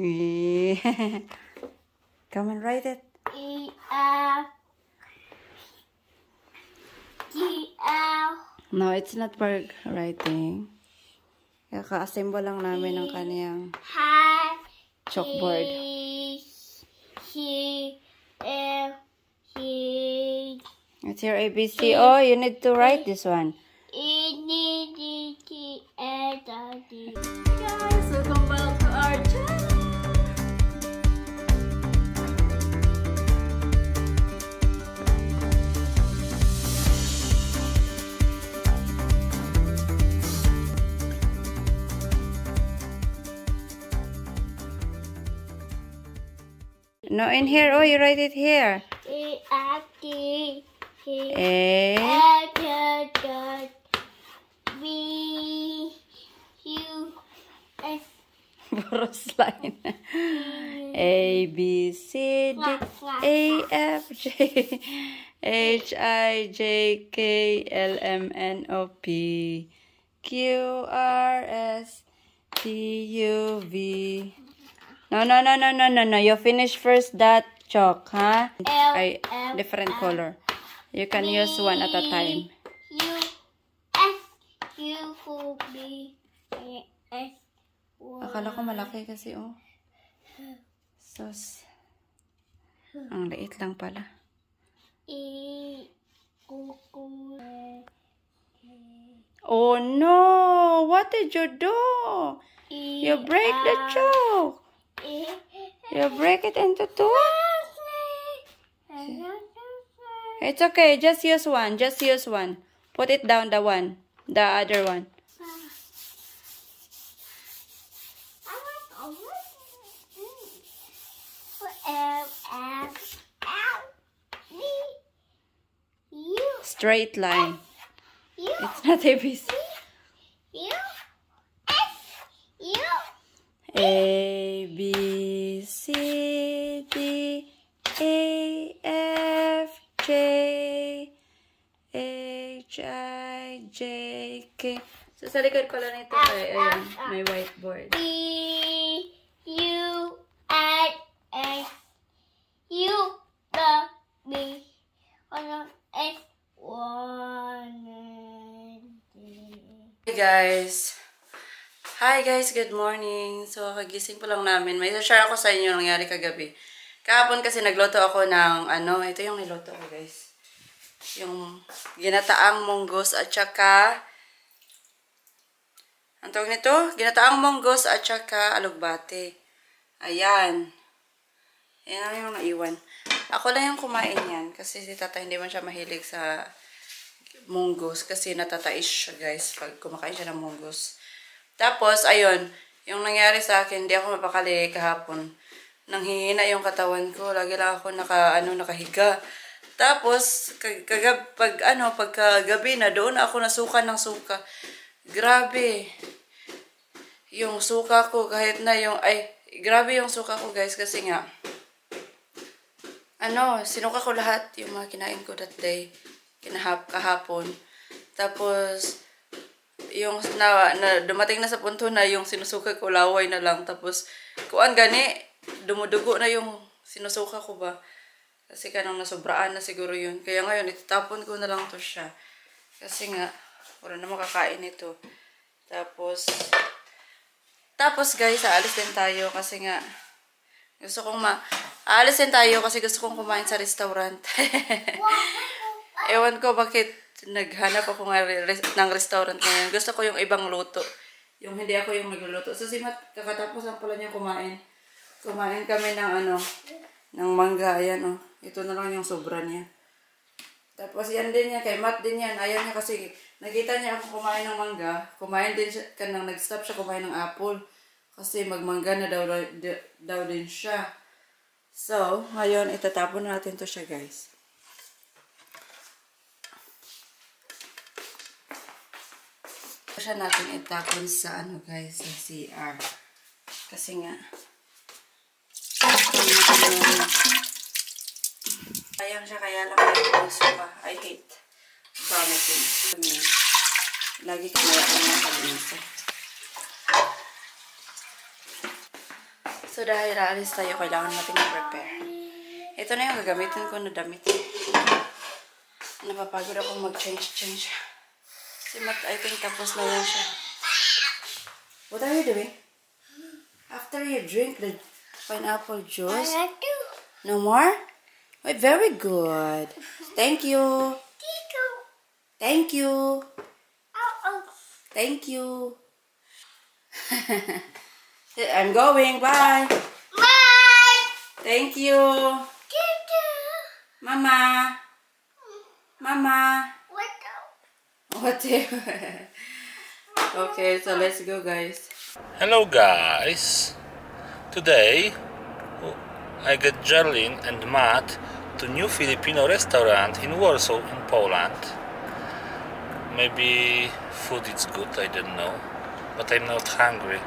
Yeah. Come and write it. E L G L No, it's not for writing. Kaka-assemble lang namin ng kaniyang chalkboard. It's your ABC. Oh, you need to write this one. No, in here. Oh, you write it here. E eh? C A. D B U S Boros line. A, B, C, D, A, F, J, H, I, J, K, L, M, N, O, P, Q, R, S, T, U, V. No, no, no, no, no, no, no. You finish first that chalk, huh? L, I, L, different color. You can use one at a time. U S U B S Akala ko malaki kasi, oh. Sus. Ang liit lang pala. E Q Q Oh no! What did you do? E You break the chalk. E You break it into two. It's okay. Just use one. Just use one. Put it down, the one. The other one. L F L V U Straight line. It's not ABC. U S U A, So, sa likod ko lang ito kay, ayun, may whiteboard. B U N S U W one S one Hey guys! Hi guys, good morning. So, kagising po lang namin. May share ako sa inyo nangyari kagabi. Kahapon kasi nagluto ako ng ano, ito yung niluto ko guys. Yung ginataang munggos at saka ang tawag nito? Ginataang munggos at saka alugbate. Ayan. Ayan lang yung naiwan. Ako lang yung kumain yan kasi si tata hindi man siya mahilig sa munggos kasi natatais siya guys pag kumakain siya ng munggos. Tapos, ayun, yung nangyari sa akin, hindi ako mapakali kahapon. Nanghihina yung katawan ko. Lagi lang ako naka, ano, nakahiga. Tapos, kag, kagab, pag, ano, pagkagabi na, doon ako nasuka ng suka. Grabe. Yung suka ko, kahit na yung, ay, grabe yung suka ko guys, kasi nga, ano, sinuka ko lahat yung mga kinain ko that day, kinahap, kahapon. Tapos, yung na, na dumating na sa punto na yung sinusuka ko laway na lang. Tapos, kuan gani, dumudugo na yung sinusuka ko ba. Kasi kanang nasobraan na siguro yun. Kaya ngayon, itatapon ko na lang to siya. Kasi nga, wala na makakain ito. Tapos, tapos guys, aalis din tayo kasi nga, gusto kong ma... Aalis din tayo kasi gusto kong kumain sa restaurant. Ewan ko bakit naghanap ako nga ng restaurant ngayon. Gusto ko yung ibang luto. Yung hindi ako yung nagluluto. So si Matt, kakatapos lang pala niya kumain. Kumain kami ng ano, ng mangga. Ayan oh. Ito na lang yung sobra niya. Tapos yan din niya, kay Matt din yan. Ayaw niya kasi, nakita niya ako kumain ng mangga. Kumain din siya, kanang nag-stop siya kumain ng apple. Kasi magmangga na daw, daw, din siya. So, ngayon, itatapon na natin to siya guys. siya natin itapon sa ano guys, sa CR. Kasi nga, sayang siya kaya lang pa. I hate vomiting. Lagi kaya ako ng kalisa. So, So dahil aalis tayo, kailangan natin i-prepare. Ito na yung gagamitin ko na damit. Napapagod ako mag-change-change. Si Matt, I think tapos na yan siya. What are you doing? After you drink the pineapple juice, I no more? Wait, very good. Thank you. Tico. Thank you. Oh, oh. Thank you. I'm going. Bye. Bye. Thank you. Tico. Mama. Mama. What the? What? okay, so let's go, guys. Hello guys! Today I get Jerlyn and Matt to new Filipino restaurant in Warsaw in Poland. Maybe food is good, I don't know. But I'm not hungry.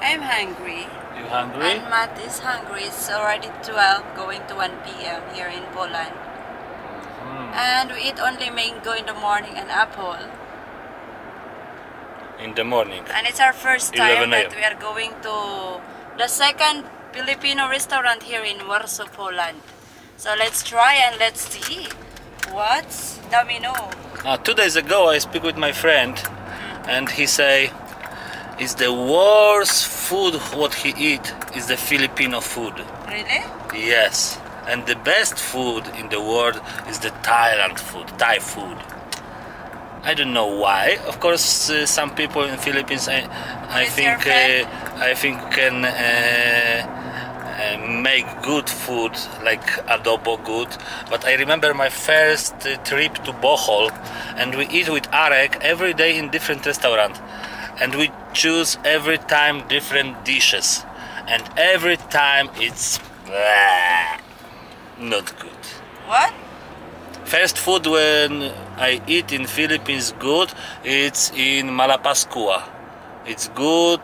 I'm hungry. You hungry? And Matt is hungry. It's already 12, going to 1 p.m. here in Poland. Mm-hmm. And we eat only mango in the morning and apple. In the morning. And it's our first time that we are going to the second Filipino restaurant here in Warsaw, Poland. So let's try and let's see what's Domino. Uh, two days ago I speak with my friend and he say it's the worst food what he eat is the Filipino food. Really? Yes, and the best food in the world is the Thailand food, Thai food. I don't know why. Of course, uh, some people in Philippines, I, I think, uh, I think can uh, make good food like adobo good. But I remember my first uh, trip to Bohol, and we eat with Arek every day in different restaurant, and we choose every time different dishes, and every time it's bleh, not good. What? First food when I eat in Philippines good, it's in Malapascua. It's good,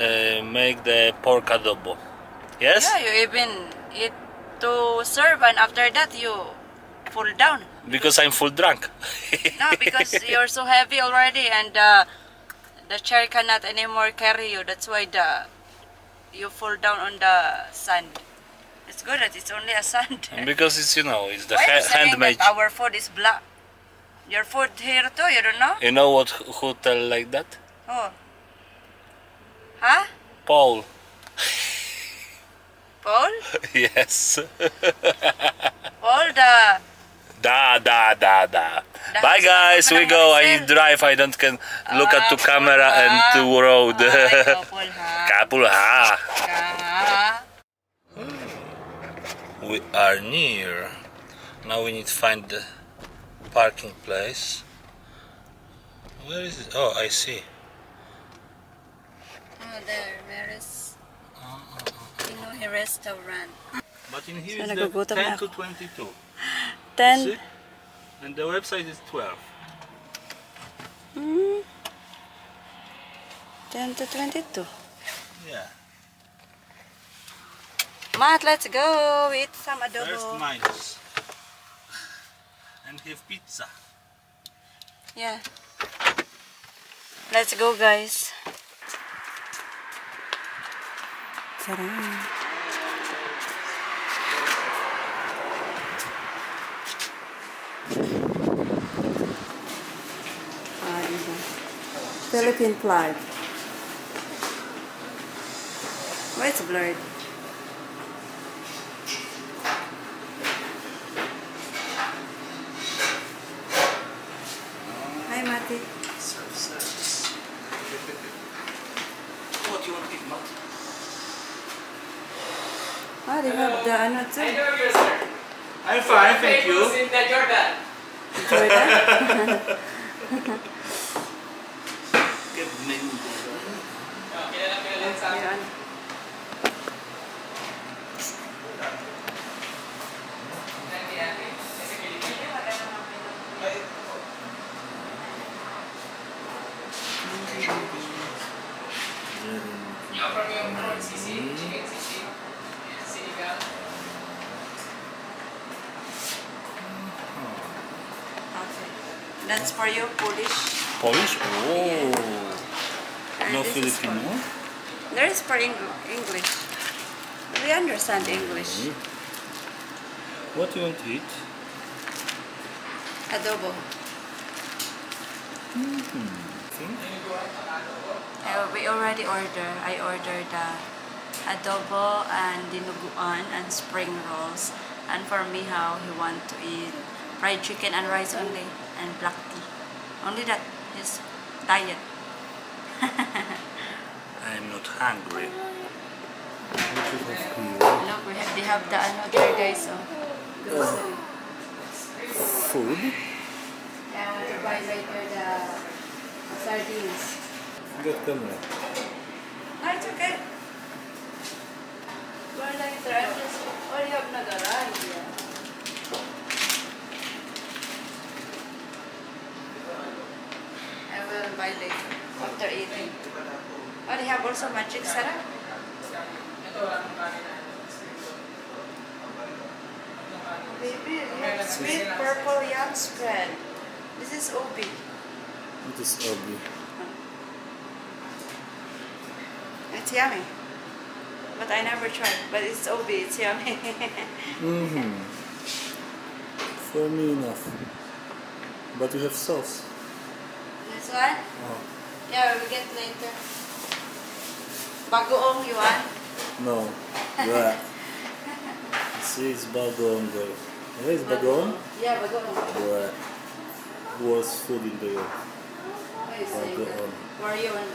uh, make the pork adobo. Yes? Yeah, you even eat to serve and after that you fall down. Because I'm full drunk. No, because you're so heavy already and uh, the chair cannot anymore carry you. That's why the you fall down on the sand. It's good that it's only a sand. Because it's, you know, it's the Why are you ha- handmade. our food is black? Your food here too, you don't know? You know what who tell like that? Oh. Huh? Paul. Paul? yes. Paul the... Da da da da. The Bye guys, we go. I drive. I don't can look at Ah, the camera and ha? to road. Ay, Paul ha? Kapul ha. Ha? We are near. Now we need to find the parking place. Where is it? Oh, I see. Oh, there. Where is... Pinoy restaurant. But in So, here is the nagugutom na 10 to 22. 10... See? And the website is 12. Hmm. 10 to 22. Yeah. Matt, let's go. Eat some adobo. First minus. And have pizza. Yeah. Let's go, guys. Sarang. Ah, diba? Philippine flag. Why it's blurred? Hi, Mati. What you want to eat, Matt? Ah, they have the ano too. I'm fine, thank you. Jordan. Get Yan. That's for you, Polish. Polish? Oh. And No this is for- Filipino? There is for Eng- English. We understand English. Mm-hmm. What do you want to eat? Adobo. Mm-hmm. Uh, we already order. I ordered the adobo and dinuguan and spring rolls. And for Michal, he want to eat fried chicken and rice only and black tea. Only that. His diet. I'm not hungry. Look, we have, they have the ano there guys. Oh. Uh, Grocery. Food? Yeah, to buy later uh, the sardines. Get camera. No, it's okay. We're like I'm just already have nag-arrive. I will buy later after eating. Oh, they have also magic syrup. Baby, sweet purple yam spread. This is Ube. It is ugly. It's yummy. But I never tried. But it's Ube. It's yummy. Mm-hmm. For me enough. But you have sauce. this one? Oh. Yeah, we will get later. Bagoong you want? No. Yeah. See, it's bagoong there. Yeah, it's bagoong? Yeah, bagoong. Yeah. Worst food in the world. Is? Bagoong. Where you want?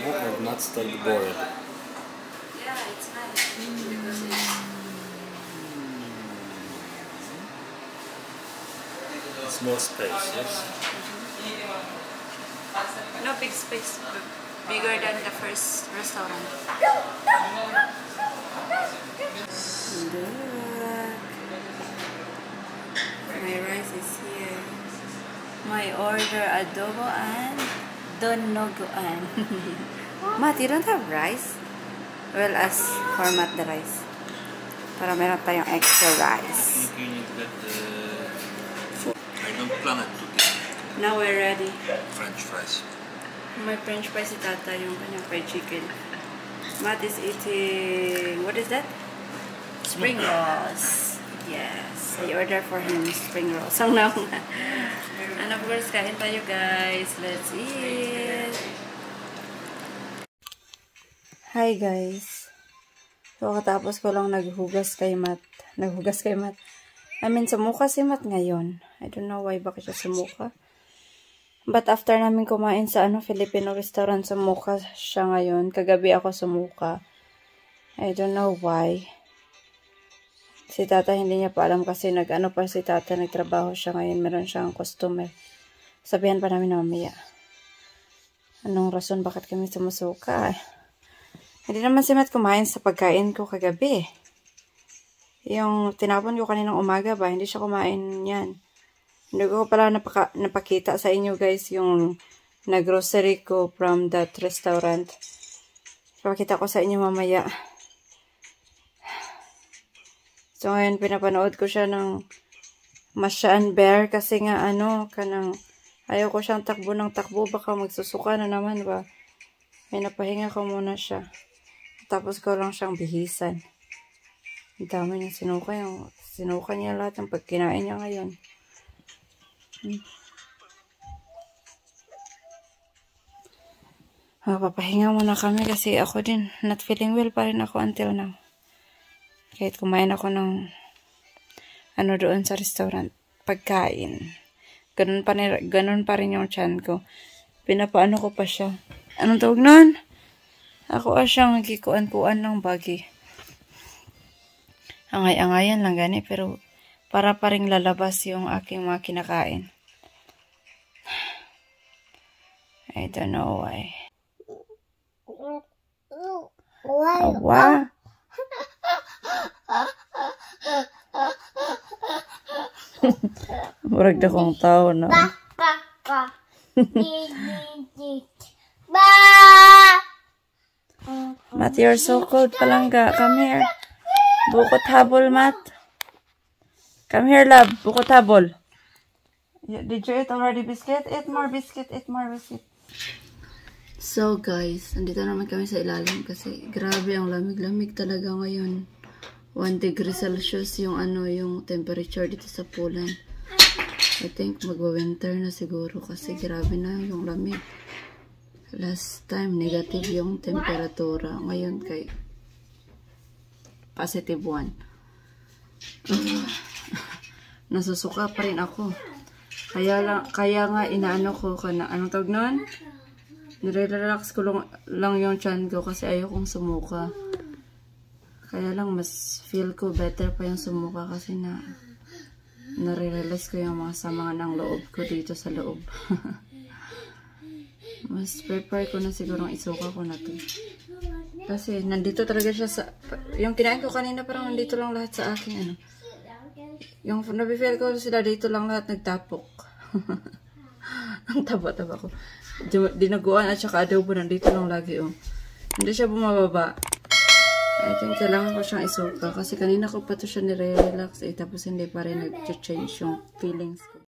No, I've not started boiled. Yeah, it's nice. Because it's, It's more space, yes? No big space. b- Bigger than the first restaurant. My rice is here. My order adobo and dinuguan. Matt, you don't have rice? Well, as format the rice. Para meron tayong extra rice. You need to get the food. I don't plan it to eat Now we're ready. French fries. My french fries si tata yung kanyang fried chicken. Matt is eating, what is that? Spring rolls. Yes. I order for him spring rolls. Ang naong And of course, kain tayo guys. Let's eat. Hi guys. So, katapos ko lang naghugas kay Matt. Naghugas kay Matt. I mean, sumuka si Matt ngayon. I don't know why bakit siya sumuka. But after namin kumain sa ano Filipino restaurant sa Muka siya ngayon. Kagabi ako sumuka. I don't know why. Si tata hindi niya pa alam kasi nag-ano pa si tata nagtrabaho siya ngayon. Meron siyang customer. Sabihan pa namin na mamaya. Anong rason bakit kami sumusuka? Hindi naman si Matt kumain sa pagkain ko kagabi. Yung tinapon ko kaninang umaga ba, hindi siya kumain yan. Hindi ko pala napaka, napakita sa inyo guys yung nag-grocery ko from that restaurant. Papakita ko sa inyo mamaya. So ngayon pinapanood ko siya ng Masyan Bear kasi nga ano, kanang ayaw ko siyang takbo ng takbo baka magsusuka na naman ba. May napahinga ko muna siya. Tapos ko lang siyang bihisan. Ang dami niya sinuka yung sinuka niya lahat ng pagkinain niya ngayon. Magpapahinga muna kami kasi ako din, not feeling well pa rin ako until now. Kahit kumain ako ng ano doon sa restaurant, pagkain. Ganun pa, ni- ganun pa rin yung chan ko. Pinapaano ko pa siya. Anong tawag nun? Ako ah siyang nagkikuan-kuan ng bagi. Angay-angayan lang gani, pero para pa rin lalabas yung aking mga kinakain. I don't know why. Why? Awa. Murag na kong tao, no? Ba, ba, ba. Ba! Matt, you're so cold palangga. Come here. Bukot habol, Matt. Come here, love. Bukot habol. Did you eat already biscuit? Eat more biscuit. Eat more biscuit. So guys, andito naman kami sa ilalim kasi grabe ang lamig-lamig talaga ngayon. 1 degree Celsius yung ano yung temperature dito sa Poland. I think magwa-winter na siguro kasi grabe na yung lamig. Last time negative yung temperatura. Ngayon kay positive 1. Nasusuka pa rin ako. Kaya lang, kaya nga inaano ko kana anong tawag noon? Nire-relax ko lang, lang yung chan ko kasi ayokong sumuka. Kaya lang mas feel ko better pa yung sumuka kasi na nare-realize ko yung mga sama ng loob ko dito sa loob. mas prepare ko na siguro isuka ko na to. Kasi nandito talaga siya sa... Yung kinain ko kanina parang nandito lang lahat sa akin ano. Yung nabifeel ko sila dito lang lahat nagtapok. Ang taba-taba ko. Di- Dinaguan at saka adobo nandito lang lagi oh. Hindi siya bumababa. I think kailangan ko siyang isuka kasi kanina ko pa to siya nire-relax eh tapos hindi pa rin nag-change yung feelings ko.